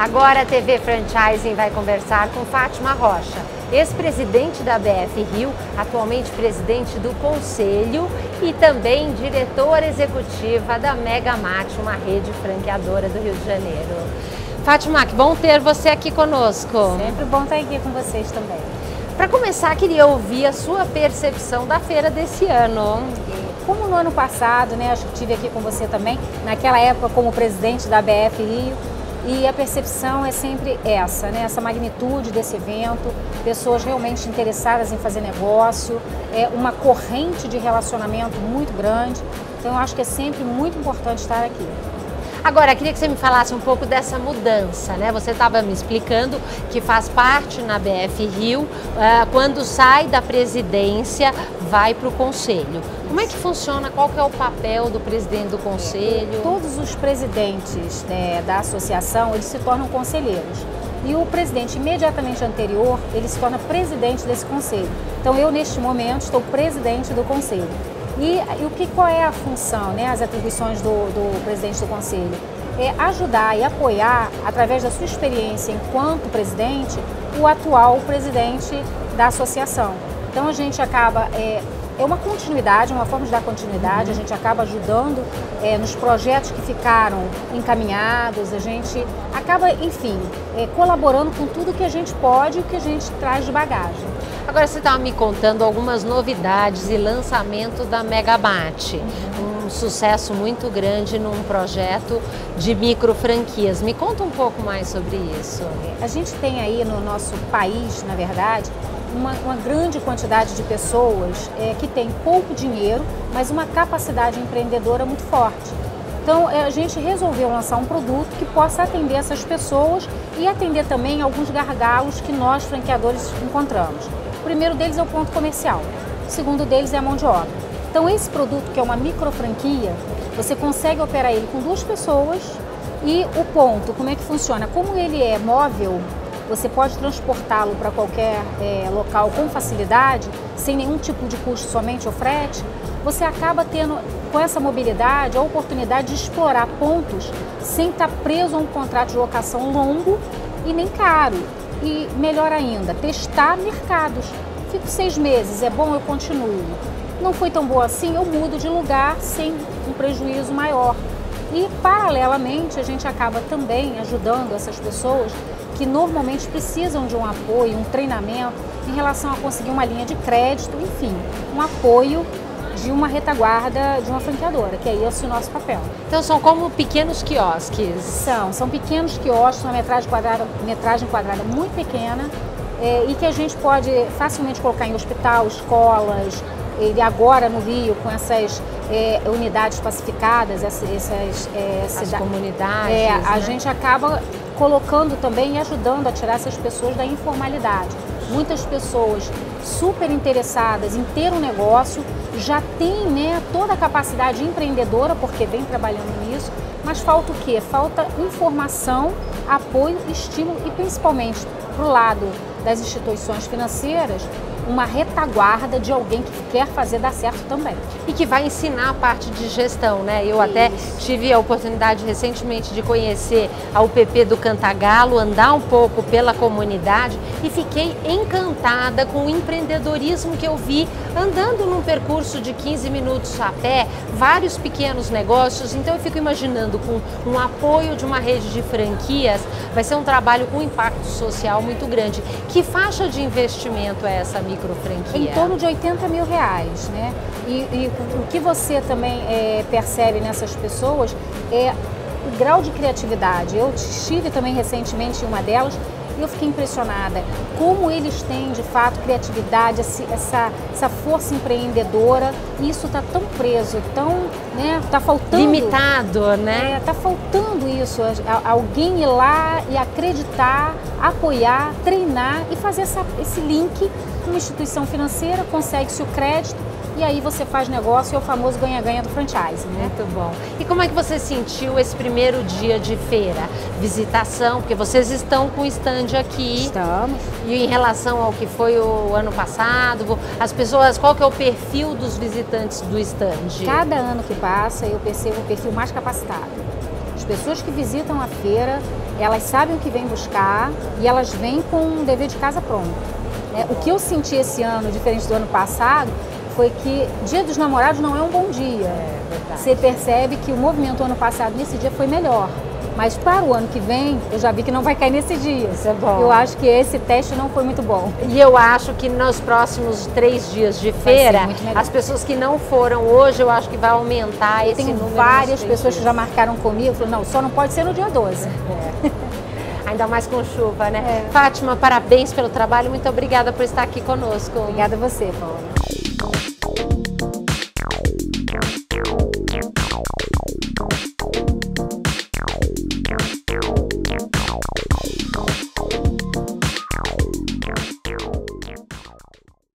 Agora a TV Franchising vai conversar com Fátima Rocha, ex-presidente da BF Rio, atualmente presidente do Conselho e também diretora executiva da Mega Mate, uma rede franqueadora do Rio de Janeiro. Fátima, que bom ter você aqui conosco. Sempre bom estar aqui com vocês também. Para começar, queria ouvir a sua percepção da feira desse ano. Como no ano passado, né, acho que estive aqui com você também, naquela época como presidente da BF Rio, e a percepção é sempre essa, né? essa magnitude desse evento, pessoas realmente interessadas em fazer negócio, é uma corrente de relacionamento muito grande. Então eu acho que é sempre muito importante estar aqui. Agora, queria que você me falasse um pouco dessa mudança, né? Você estava me explicando que faz parte na BF Rio, uh, quando sai da presidência, vai para o conselho. Como é que funciona? Qual que é o papel do presidente do conselho? Todos os presidentes né, da associação, eles se tornam conselheiros. E o presidente imediatamente anterior, ele se torna presidente desse conselho. Então eu, neste momento, estou presidente do conselho. E, e o que, qual é a função, né, as atribuições do, do presidente do conselho? É ajudar e apoiar, através da sua experiência enquanto presidente, o atual presidente da associação. Então a gente acaba é, é uma continuidade, uma forma de dar continuidade, a gente acaba ajudando é, nos projetos que ficaram encaminhados, a gente acaba, enfim, é, colaborando com tudo que a gente pode e o que a gente traz de bagagem. Agora você estava me contando algumas novidades e lançamento da Megabate. Uhum. Sucesso muito grande num projeto de micro franquias. Me conta um pouco mais sobre isso. A gente tem aí no nosso país, na verdade, uma, uma grande quantidade de pessoas é, que tem pouco dinheiro, mas uma capacidade empreendedora muito forte. Então é, a gente resolveu lançar um produto que possa atender essas pessoas e atender também alguns gargalos que nós franqueadores encontramos. O primeiro deles é o ponto comercial, o segundo deles é a mão de obra. Então esse produto que é uma micro franquia, você consegue operar ele com duas pessoas e o ponto, como é que funciona? Como ele é móvel, você pode transportá-lo para qualquer é, local com facilidade, sem nenhum tipo de custo, somente o frete, você acaba tendo, com essa mobilidade, a oportunidade de explorar pontos sem estar preso a um contrato de locação longo e nem caro. E melhor ainda, testar mercados. Fico seis meses, é bom, eu continuo. Não foi tão bom assim, eu mudo de lugar sem um prejuízo maior. E, paralelamente, a gente acaba também ajudando essas pessoas que normalmente precisam de um apoio, um treinamento em relação a conseguir uma linha de crédito, enfim, um apoio de uma retaguarda de uma franqueadora, que é esse o nosso papel. Então são como pequenos quiosques? São, são pequenos quiosques, uma metragem quadrada, metragem quadrada muito pequena é, e que a gente pode facilmente colocar em hospital, escolas, e agora no Rio com essas é, unidades pacificadas, essas, essas é, As comunidades. É, a né? gente acaba colocando também e ajudando a tirar essas pessoas da informalidade. Muitas pessoas super interessadas em ter um negócio, já têm né, toda a capacidade empreendedora, porque vem trabalhando nisso, mas falta o quê? Falta informação, apoio, estímulo e principalmente para o lado das instituições financeiras, uma retaguarda de alguém que quer fazer dar certo também. E que vai ensinar a parte de gestão, né? Eu Isso. até tive a oportunidade recentemente de conhecer a UPP do Cantagalo, andar um pouco pela comunidade e fiquei encantada com o empreendedorismo que eu vi andando num percurso de 15 minutos a pé, vários pequenos negócios. Então eu fico imaginando com um apoio de uma rede de franquias, vai ser um trabalho com impacto social muito grande. Que faixa de investimento é essa, micro franquia? Em torno de 80 mil reais, né? E, e o que você também é, percebe nessas pessoas é o grau de criatividade. Eu estive também recentemente em uma delas e eu fiquei impressionada como eles têm de fato criatividade, essa, essa força empreendedora. E isso está tão preso, tão, né, tá faltando limitado, né? É, tá faltando isso, alguém ir lá e acreditar, apoiar, treinar e fazer essa, esse link uma instituição financeira, consegue-se o crédito e aí você faz negócio e é o famoso ganha-ganha do franchise, né? Muito bom. E como é que você sentiu esse primeiro dia de feira? Visitação, porque vocês estão com o stand aqui. Estamos. E em relação ao que foi o ano passado, as pessoas, qual que é o perfil dos visitantes do stand? Cada ano que passa eu percebo um perfil mais capacitado. As pessoas que visitam a feira elas sabem o que vem buscar e elas vêm com um dever de casa pronto. Né? O que eu senti esse ano, diferente do ano passado, foi que Dia dos Namorados não é um bom dia. É, Você percebe que o movimento ano passado nesse dia foi melhor. Mas para o ano que vem, eu já vi que não vai cair nesse dia. Isso é bom. Eu acho que esse teste não foi muito bom. E eu acho que nos próximos três dias de feira, as pessoas que não foram hoje, eu acho que vai aumentar eu esse tenho número. várias pessoas dias. que já marcaram comigo, falaram, não, só não pode ser no dia 12. É. Ainda mais com chuva, né? É. Fátima, parabéns pelo trabalho. Muito obrigada por estar aqui conosco. Obrigada a você, Paula.